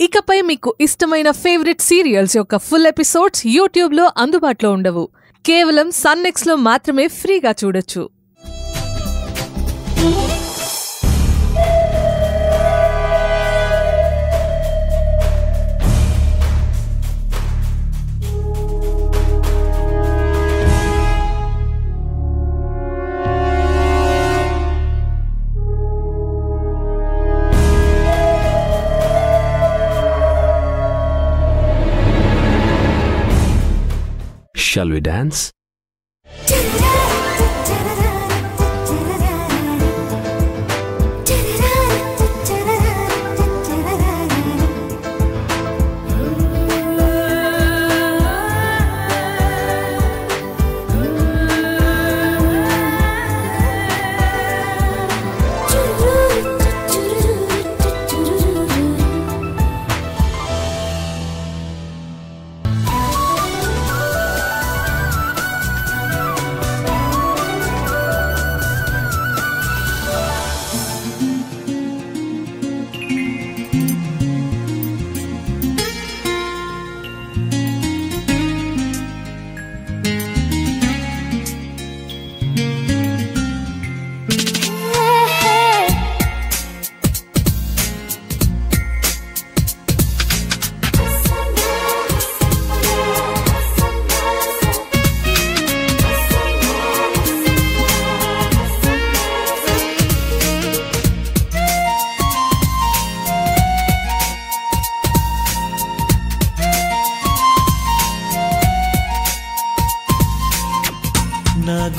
ఇకపై మీకు ఇష్టమైన ఫేవరెట్ సీరియల్స్ యొక్క ఫుల్ ఎపిసోడ్స్ యూట్యూబ్లో అందుబాటులో ఉండవు. కేవలం సన్నెక్స్లో మాత్రమే ఫ్రీగా చూడొచ్చు. Shall we dance?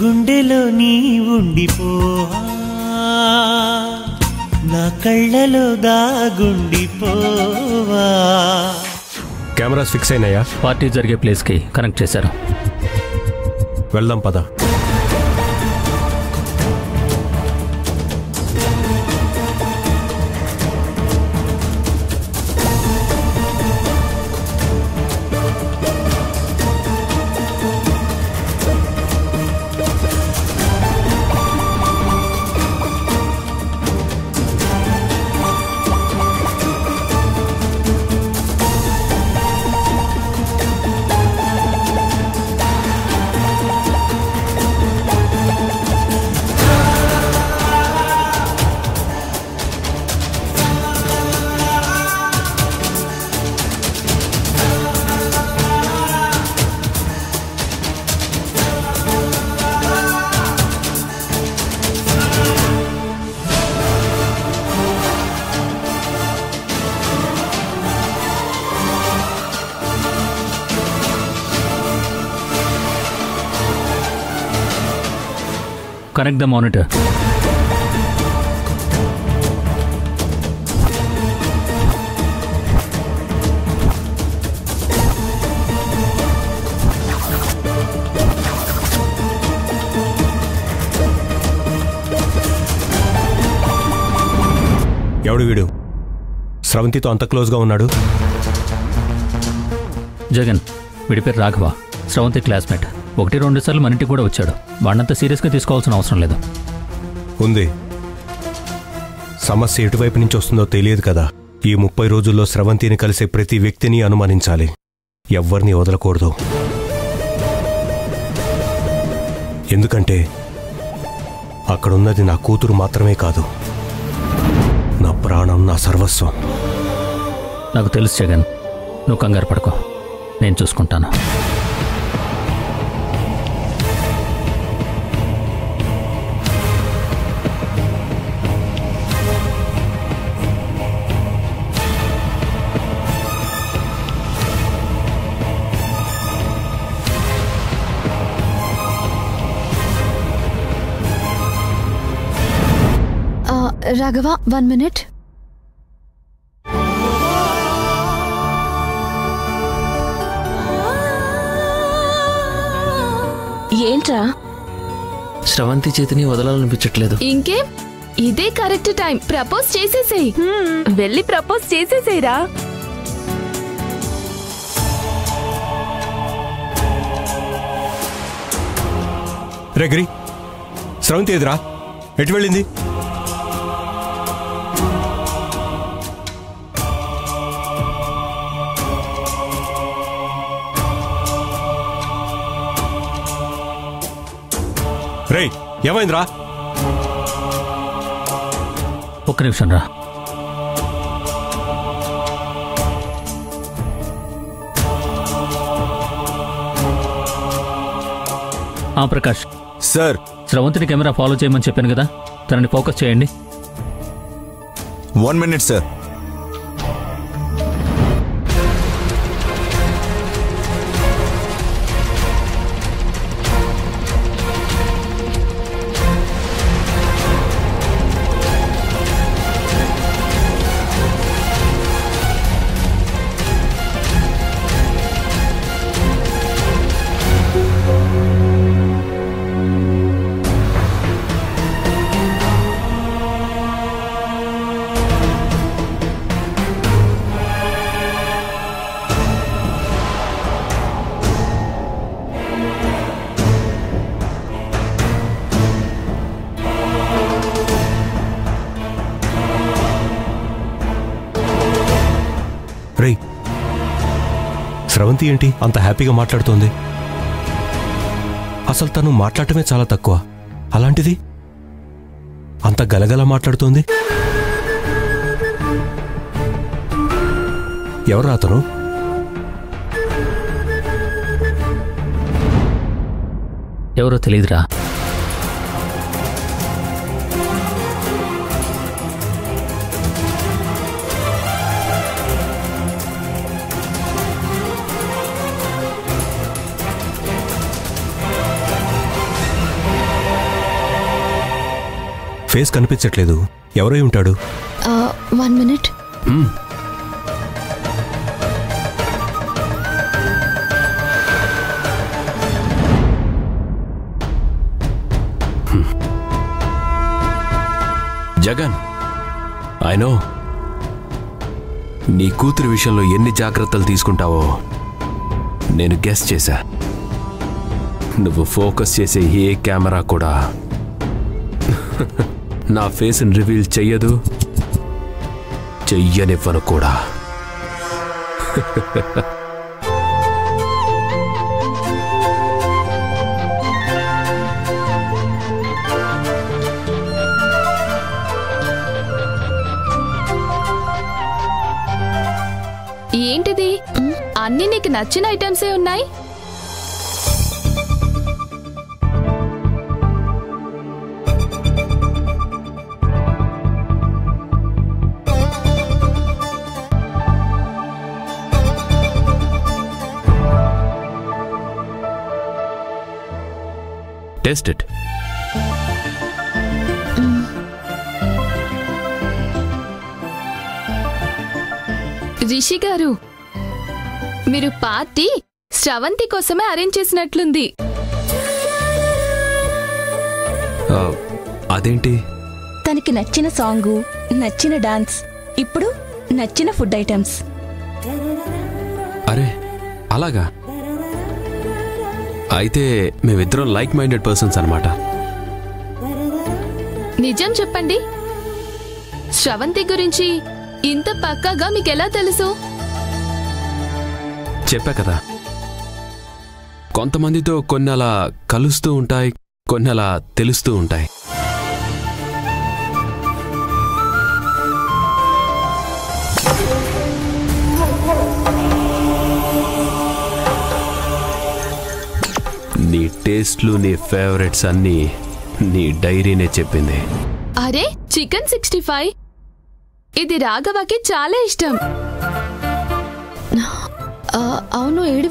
గుండెలో నీ ఉండిపోవా నా కళ్ళలో దాగుండిపోవా. కెమెరాస్ ఫిక్స్ అయినాయా? పార్టీ జరిగే ప్లేస్కి కనెక్ట్ చేశారు. వెళ్దాం పద. Connect the monitor. ఎవడు వీడు? స్రవంతితో అంత క్లోజ్గా ఉన్నాడు? జగన్ వీడి పేరు రాఘవ. స్రవంతి క్లాస్మేట్. ఒకటి రెండు సార్లు మన ఇంటికి కూడా వచ్చాడు. వాడినంత సీరియస్గా తీసుకోవాల్సిన అవసరం లేదు. ఉంది. సమస్య ఎటువైపు నుంచి వస్తుందో తెలియదు కదా. ఈ ముప్పై రోజుల్లో స్రవంతిని కలిసే ప్రతి వ్యక్తిని అనుమానించాలి. ఎవ్వరిని వదలకూడదు. ఎందుకంటే అక్కడున్నది నా కూతురు మాత్రమే కాదు. నా ప్రాణం నా సర్వస్వం. నాకు తెలుసు జగన్. నువ్వు కంగారు పడుకో. నేను చూసుకుంటాను. రాఘవ వన్ మినిట్ ఏంట్రా స్రవంతి చేతిని వదలాలనిపించట్లేదు ఇంకేం ఇదే కరెక్ట్ టైం ప్రపోజ్ చేసేసేయ్. వెళ్ళి ప్రపోజ్ చేసేసేయరా. రే గిరి స్రవంతి ఎదురా ఎటు వెళ్ళింది? రేయ్ ఏమైందిరా? ఒక్క నిమిషం రా. ఆ ప్రకాష్ సార్. స్రవంతిని కెమెరా ఫాలో చేయమని చెప్పాను కదా తనని ఫోకస్ చేయండి. One minute sir. స్రవంతి ఏంటి అంత హ్యాపీగా మాట్లాడుతోంది? అసలు తను మాట్లాడటమే చాలా తక్కువ. అలాంటిది? అంత గలగల మాట్లాడుతోంది? ఎవరు అతను? ఎవరో తెలియదురా. ఫేస్ కనిపించట్లేదు. ఎవరై ఉంటాడు? One minute. Jagan I know నీ కూతురి విషయంలో ఎన్ని జాగ్రత్తలు తీసుకుంటావో నేను గెస్ చేశా. నువ్వు ఫోకస్ చేసే ఏ కెమెరా కూడా. నా ఫేస్ని రివీల్ చెయ్యదు. చెయ్యనివ్వను కూడా. ఏంటిది? అన్ని నీకు నచ్చిన ఐటమ్సే ఉన్నాయి? Test it. రిషి గారు మీరు పార్టీ శ్రవంతి కోసమే అరేంజ్ చేసినట్లుంది. అదేంటి? తనకి నచ్చిన సాంగు నచ్చిన డాన్స్ ఇప్పుడు నచ్చిన ఫుడ్ ఐటమ్స్. అరే అలాగా? అయితే మేమిద్దరం లైక్ మైండెడ్ పర్సన్స్ అనమాట నిజం చెప్పండి. శ్రవంతి గురించి ఇంత పక్కాగా మీకెలా తెలుసు? చెప్పా కదా. కొంతమందితో కొన్ని అలా కలుస్తూ ఉంటాయి కొన్ని అలా తెలుస్తూ ఉంటాయి. లిస్ట్లు నీ ఫేవరెట్స్ అన్నీ నీ డైరీనే చెప్పింది. అరే చికెన్ సిక్స్టీ ఫైవ్. ఇది రాఘవకి చాలా ఇష్టం. అవును ఏడు